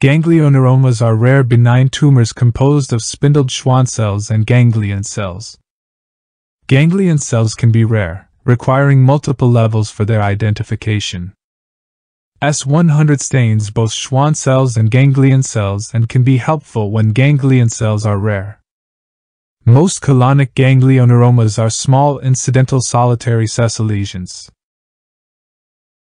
Ganglioneuromas are rare benign tumors composed of spindled Schwann cells and ganglion cells. Ganglion cells can be rare, requiring multiple levels for their identification. S100 stains both Schwann cells and ganglion cells and can be helpful when ganglion cells are rare. Most colonic ganglioneuromas are small incidental solitary sessile lesions.